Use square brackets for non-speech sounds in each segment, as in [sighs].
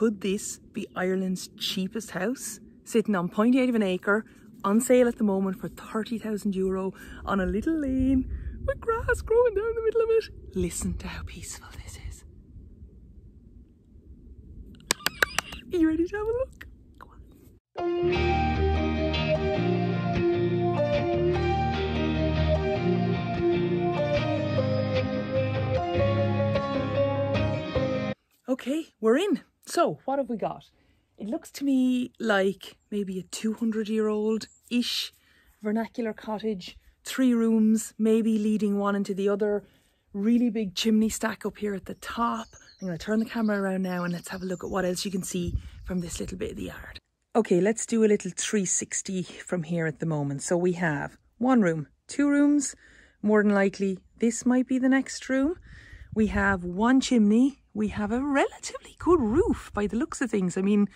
could this be Ireland's cheapest house? Sitting on 0.8 of an acre, on sale at the moment for 30,000 euro on a little lane with grass growing down the middle of it. Listen to how peaceful this is. Are you ready to have a look? Go on. Okay, we're in. So, what have we got? It looks to me like maybe a 200 year old ish vernacular cottage, three rooms, maybe leading one into the other. Really big chimney stack up here at the top. I'm going to turn the camera around now and let's have a look at what else you can see from this little bit of the yard. Okay, let's do a little 360 from here at the moment. So we have one room, two rooms, more than likely this might be the next room. We have one chimney, we have a relatively good roof by the looks of things. I mean,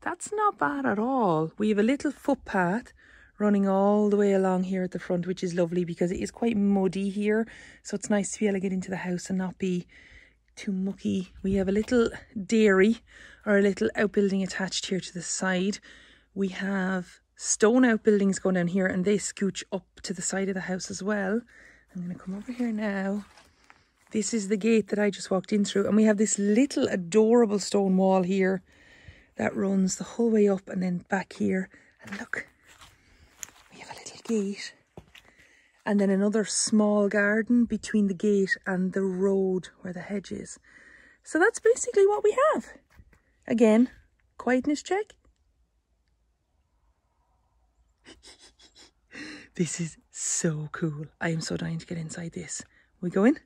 that's not bad at all. We have a little footpath running all the way along here at the front, which is lovely because it is quite muddy here. So it's nice to be able to get into the house and not be too mucky. We have a little dairy or a little outbuilding attached here to the side. We have stone outbuildings going down here and they scooch up to the side of the house as well. I'm going to come over here now this is the gate that I just walked in through. And we have this little adorable stone wall here that runs the whole way up and then back here. And look, we have a little gate. And then another small garden between the gate and the road where the hedge is. So that's basically what we have. Again, quietness check. [laughs] this is so cool. I am so dying to get inside this. We go in?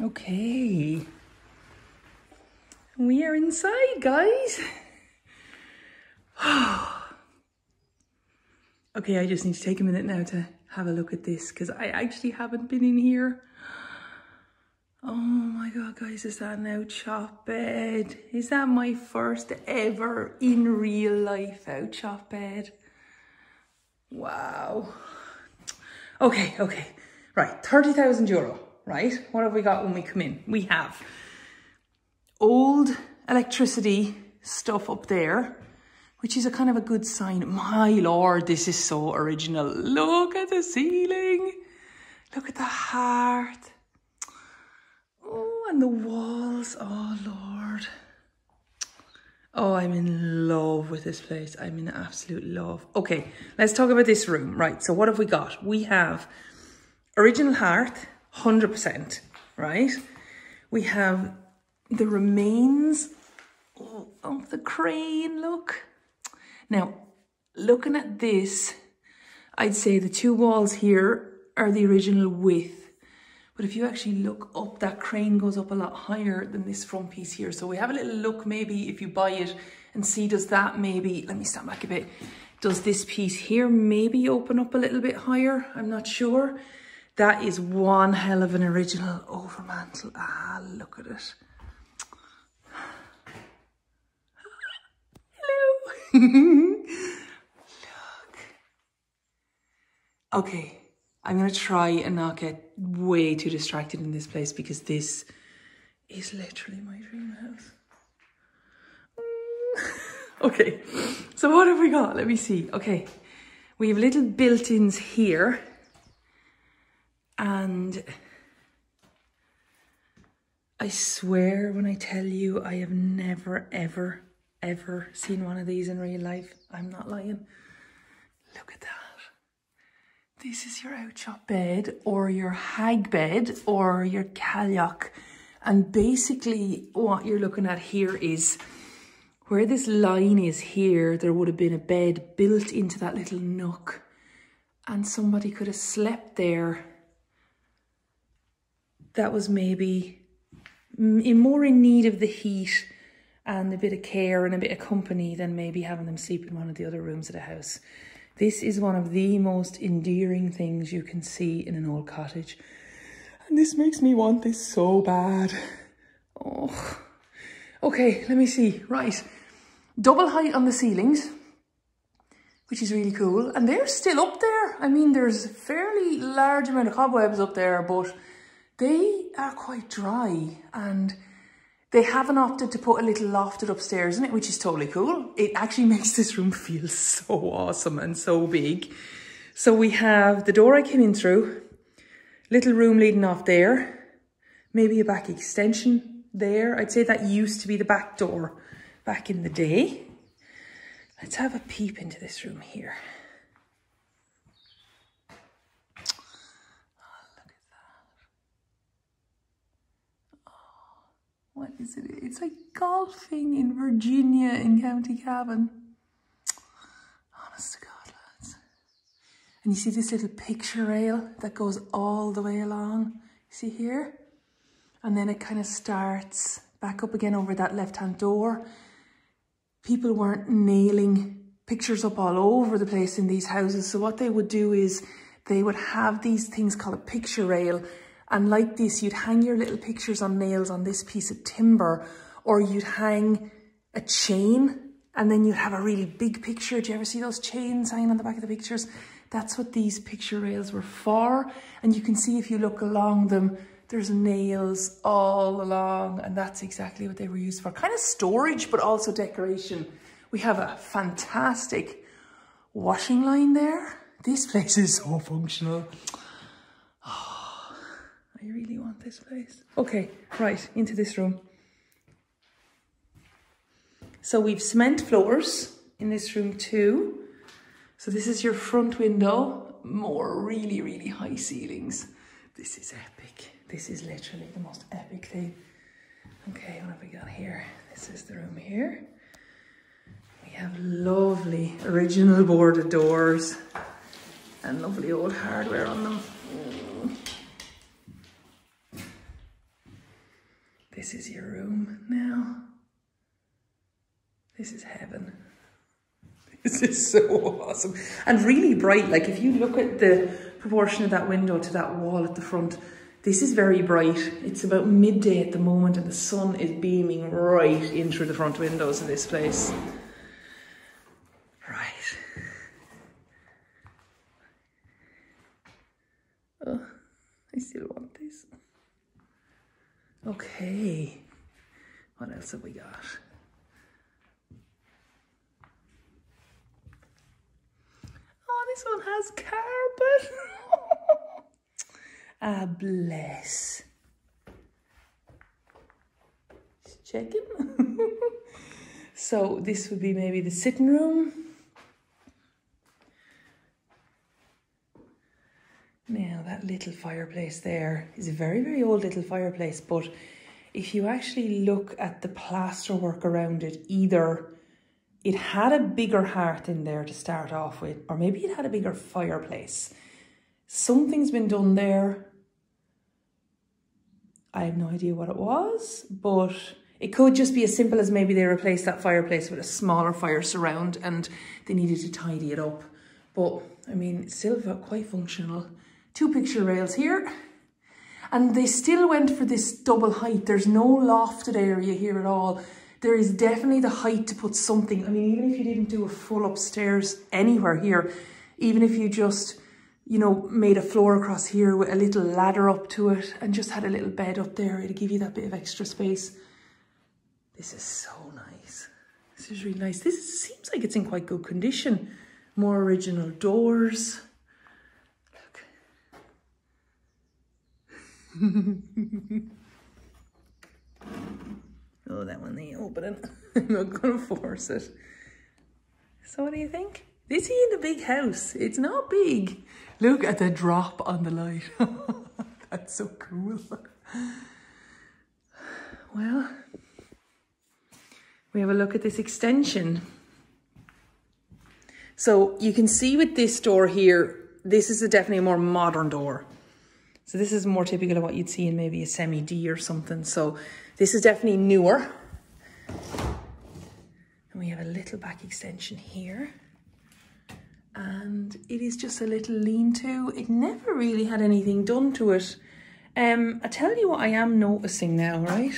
Okay. We are inside, guys. [sighs] okay, I just need to take a minute now to have a look at this because I actually haven't been in here. Oh my god, guys, is that an outshot bed? Is that my first ever in real life outshot bed? Wow. Okay, okay. Right, 30,000 euro, right? What have we got when we come in? We have old electricity stuff up there, which is a kind of a good sign. My lord, this is so original. Look at the ceiling. Look at the heart and the walls. Oh, Lord. Oh, I'm in love with this place. I'm in absolute love. Okay, let's talk about this room. Right, so what have we got? We have original hearth, 100%, right? We have the remains of the crane, look. Now, looking at this, I'd say the two walls here are the original width but if you actually look up, that crane goes up a lot higher than this front piece here. So we have a little look maybe if you buy it and see does that maybe, let me stand back a bit, does this piece here maybe open up a little bit higher? I'm not sure. That is one hell of an original overmantel. Ah, look at it. Hello. [laughs] look. Okay, I'm going to try and not get way too distracted in this place because this is literally my dream house. [laughs] okay, so what have we got? Let me see. Okay, we have little built-ins here and I swear when I tell you I have never, ever, ever seen one of these in real life. I'm not lying. Look at that this is your outshot bed or your hag bed or your cailleach. And basically what you're looking at here is where this line is here, there would have been a bed built into that little nook and somebody could have slept there that was maybe in more in need of the heat and a bit of care and a bit of company than maybe having them sleep in one of the other rooms of the house. This is one of the most endearing things you can see in an old cottage. And this makes me want this so bad. Oh, okay, let me see. Right, double height on the ceilings. which is really cool. And they're still up there. I mean, there's a fairly large amount of cobwebs up there, but they are quite dry and they haven't opted to put a little lofted upstairs in it, which is totally cool. It actually [laughs] makes this room feel so awesome and so big. So we have the door I came in through, little room leading off there, maybe a back extension there. I'd say that used to be the back door back in the day. Let's have a peep into this room here. What is it? It's like golfing in Virginia in County Cavan. Honest to God, lads. And you see this little picture rail that goes all the way along? See here? And then it kind of starts back up again over that left-hand door. People weren't nailing pictures up all over the place in these houses. So what they would do is they would have these things called a picture rail and like this, you'd hang your little pictures on nails on this piece of timber, or you'd hang a chain and then you'd have a really big picture. Do you ever see those chains hanging on the back of the pictures? That's what these picture rails were for. And you can see if you look along them, there's nails all along and that's exactly what they were used for. Kind of storage, but also decoration. We have a fantastic washing line there. This place is so functional. I really want this place. Okay, right, into this room. So we've cement floors in this room too. So this is your front window, more really, really high ceilings. This is epic. This is literally the most epic thing. Okay, what have we got here? This is the room here. We have lovely original boarded doors and lovely old hardware on them. Mm. This is your room now. This is heaven. This is so awesome. And really bright. Like if you look at the proportion of that window to that wall at the front, this is very bright. It's about midday at the moment and the sun is beaming right in through the front windows of this place. Right. Oh, I still want this. Okay, what else have we got? Oh, this one has carpet. [laughs] ah, bless. Just checking. [laughs] so this would be maybe the sitting room. Now that little fireplace there is a very, very old little fireplace, but if you actually look at the plaster work around it, either it had a bigger hearth in there to start off with, or maybe it had a bigger fireplace. Something's been done there. I have no idea what it was, but it could just be as simple as maybe they replaced that fireplace with a smaller fire surround and they needed to tidy it up. But I mean, still quite functional two picture rails here. And they still went for this double height. There's no lofted area here at all. There is definitely the height to put something. I mean, even if you didn't do a full upstairs anywhere here, even if you just, you know, made a floor across here with a little ladder up to it and just had a little bed up there, it'd give you that bit of extra space. This is so nice. This is really nice. This seems like it's in quite good condition. More original doors. [laughs] oh, that one ain't opening. [laughs] I'm not gonna force it. So what do you think? This in the big house. It's not big. Look at the drop on the light. [laughs] That's so cool. [sighs] Well, we have a look at this extension. So you can see with this door here, this is a definitely a more modern door. So this is more typical of what you'd see in maybe a semi-D or something. So this is definitely newer. And we have a little back extension here. And it is just a little lean-to. It never really had anything done to it. Um, I tell you what I am noticing now, right?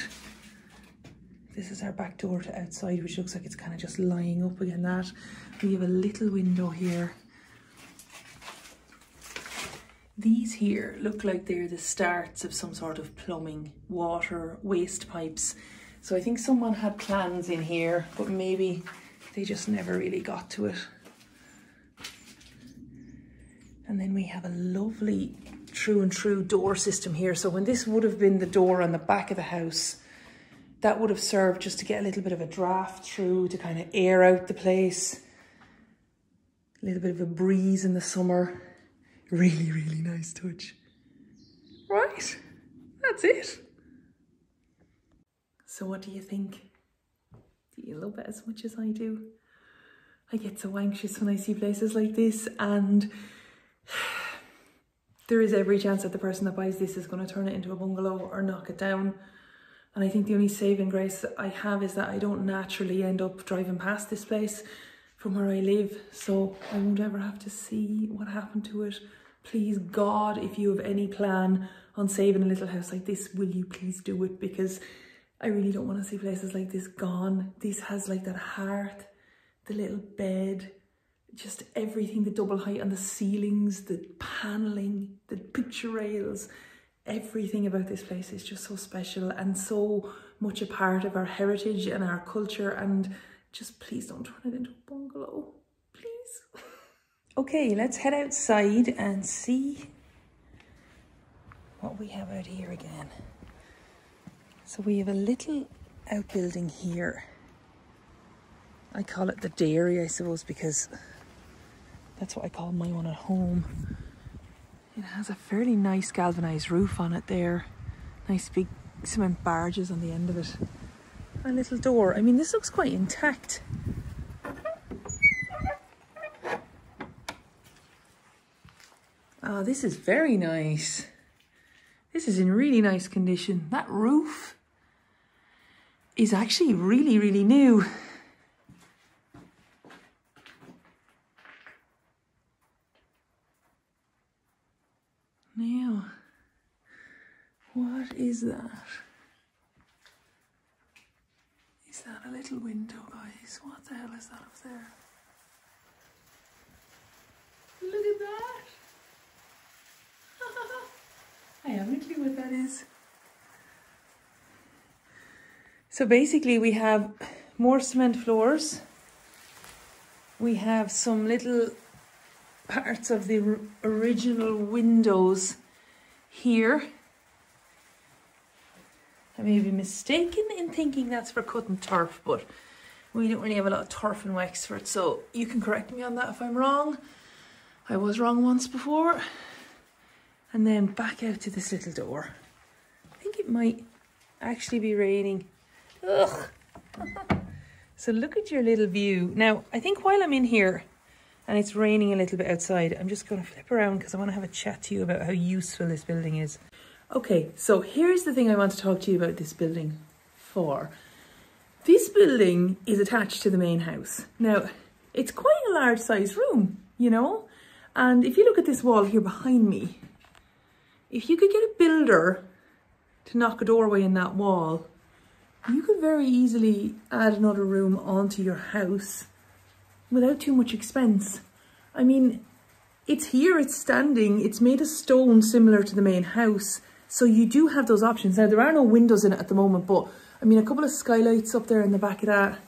This is our back door to outside, which looks like it's kind of just lying up again that. We have a little window here. These here look like they're the starts of some sort of plumbing, water, waste pipes. So I think someone had plans in here, but maybe they just never really got to it. And then we have a lovely true and true door system here. So when this would have been the door on the back of the house, that would have served just to get a little bit of a draft through to kind of air out the place. A little bit of a breeze in the summer. Really, really nice touch. Right, that's it. So what do you think? Do you love it as much as I do? I get so anxious when I see places like this and [sighs] there is every chance that the person that buys this is going to turn it into a bungalow or knock it down. And I think the only saving grace I have is that I don't naturally end up driving past this place from where I live. So I won't ever have to see what happened to it. Please God, if you have any plan on saving a little house like this, will you please do it? Because I really don't want to see places like this gone. This has like that hearth, the little bed, just everything, the double height on the ceilings, the paneling, the picture rails, everything about this place is just so special and so much a part of our heritage and our culture and just please don't turn it into a bungalow, please. okay, let's head outside and see what we have out here again. So we have a little outbuilding here. I call it the dairy, I suppose, because that's what I call my one at home. It has a fairly nice galvanised roof on it there. Nice big cement barges on the end of it. A little door. I mean, this looks quite intact. Oh, this is very nice. This is in really nice condition. That roof is actually really, really new. Now, what is that? Is that a little window, guys? What the hell is that up there? Look at that! [laughs] I haven't clue what that is. So basically we have more cement floors. We have some little parts of the original windows here. I may be mistaken in thinking that's for cutting turf, but we don't really have a lot of turf in Wexford, so you can correct me on that if I'm wrong. I was wrong once before. And then back out to this little door. I think it might actually be raining. Ugh. [laughs] so look at your little view. Now, I think while I'm in here, and it's raining a little bit outside. I'm just going to flip around because I want to have a chat to you about how useful this building is. Okay, so here's the thing I want to talk to you about this building for. This building is attached to the main house. Now, it's quite a large size room, you know? And if you look at this wall here behind me, if you could get a builder to knock a doorway in that wall, you could very easily add another room onto your house without too much expense. I mean, it's here, it's standing, it's made of stone similar to the main house. So you do have those options. Now, there are no windows in it at the moment, but I mean, a couple of skylights up there in the back of that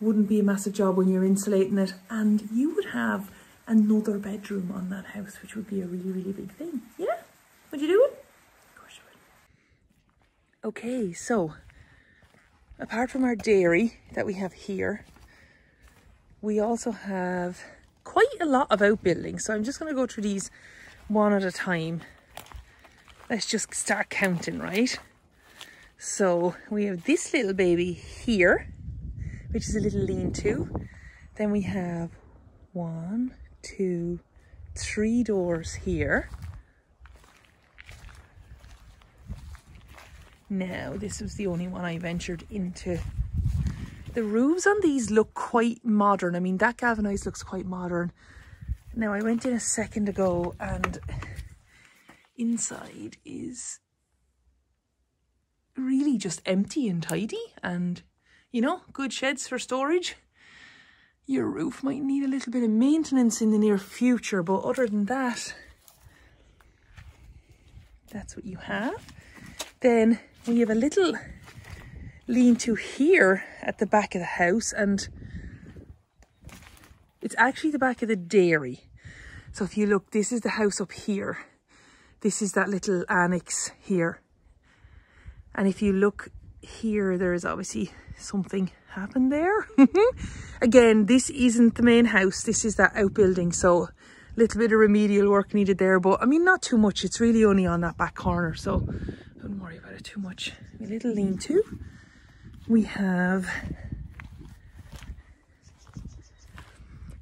wouldn't be a massive job when you're insulating it. And you would have another bedroom on that house, which would be a really, really big thing. Yeah? Would you do it? Of course you would. Okay, so apart from our dairy that we have here, we also have quite a lot of outbuildings. So I'm just going to go through these one at a time. Let's just start counting, right? So we have this little baby here, which is a little lean-to. Then we have one, two, three doors here. Now, this was the only one I ventured into the roofs on these look quite modern. I mean, that galvanized looks quite modern. Now, I went in a second ago and inside is really just empty and tidy and, you know, good sheds for storage. Your roof might need a little bit of maintenance in the near future, but other than that, that's what you have. Then we have a little lean-to here at the back of the house and it's actually the back of the dairy. So if you look, this is the house up here. This is that little annex here. And if you look here, there is obviously something happened there. [laughs] Again, this isn't the main house. This is that outbuilding. So a little bit of remedial work needed there. But I mean, not too much. It's really only on that back corner. So don't worry about it too much. A little lean-to. We have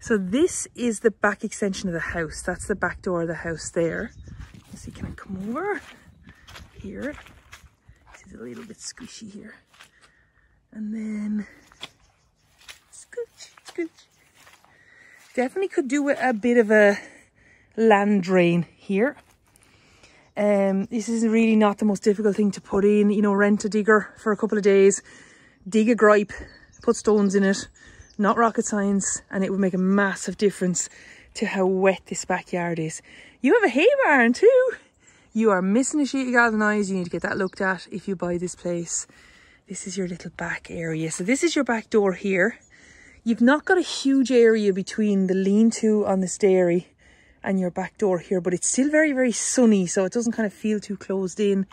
So this is the back extension of the house. That's the back door of the house there. See, can I come over here? Is a little bit squishy here. And then scooch, scooch. Definitely could do a bit of a land drain here. Um, this is really not the most difficult thing to put in. You know, rent a digger for a couple of days, dig a gripe, put stones in it, not rocket science, and it would make a massive difference to how wet this backyard is. You have a hay barn too. You are missing a sheet of galvanised. You need to get that looked at if you buy this place. This is your little back area. So this is your back door here. You've not got a huge area between the lean-to on this dairy and your back door here, but it's still very, very sunny, so it doesn't kind of feel too closed in.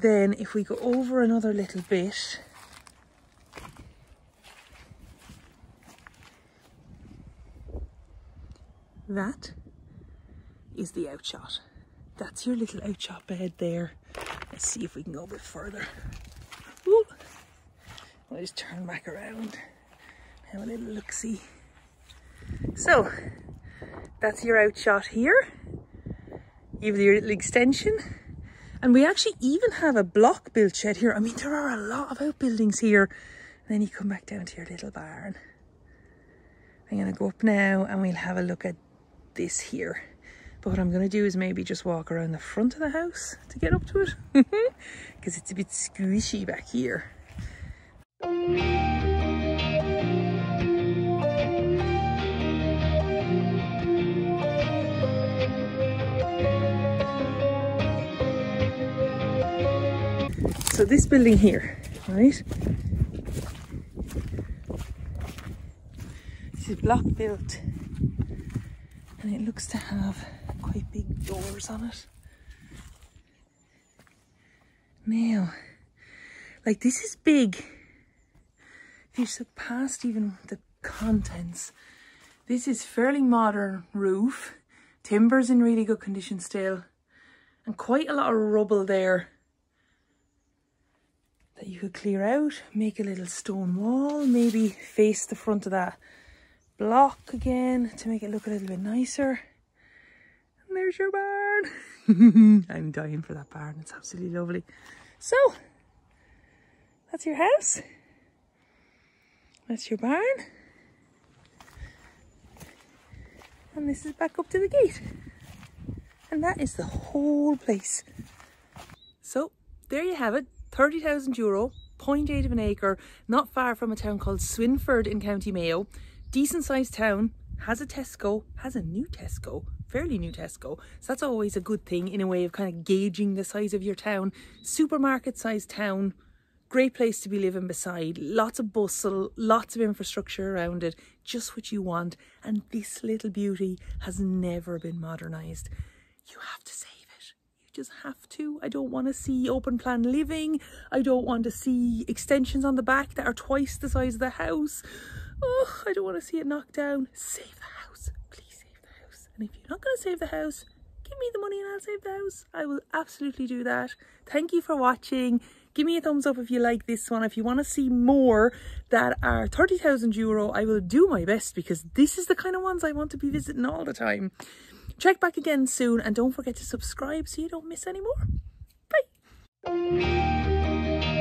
Then if we go over another little bit, That is the outshot. That's your little outshot bed there. Let's see if we can go a bit further. Ooh. I'll just turn back around. Have a little look-see. So, that's your outshot here. You have your little extension. And we actually even have a block built shed here. I mean, there are a lot of outbuildings here. And then you come back down to your little barn. I'm going to go up now and we'll have a look at this here. But what I'm going to do is maybe just walk around the front of the house to get up to it. [laughs] Because it's a bit squishy back here. So this building here, right? This is block built and it looks to have quite big doors on it. Now, like this is big. If you surpassed even the contents, this is fairly modern roof. Timber's in really good condition still. And quite a lot of rubble there that you could clear out, make a little stone wall, maybe face the front of that block again to make it look a little bit nicer. And there's your barn. [laughs] I'm dying for that barn. It's absolutely lovely. So, that's your house. That's your barn. And this is back up to the gate. And that is the whole place. So, there you have it. 30,000 euro, 0.8 of an acre, not far from a town called Swinford in County Mayo decent sized town, has a Tesco, has a new Tesco, fairly new Tesco. So that's always a good thing in a way of kind of gauging the size of your town. Supermarket sized town, great place to be living beside, lots of bustle, lots of infrastructure around it, just what you want. And this little beauty has never been modernised. You have to save it. You just have to. I don't want to see open plan living. I don't want to see extensions on the back that are twice the size of the house. Oh, I don't want to see it knocked down. Save the house. Please save the house. And if you're not going to save the house, give me the money and I'll save the house. I will absolutely do that. Thank you for watching. Give me a thumbs up if you like this one. If you want to see more that are 30,000 euro, I will do my best because this is the kind of ones I want to be visiting all the time. Check back again soon and don't forget to subscribe so you don't miss any more. Bye.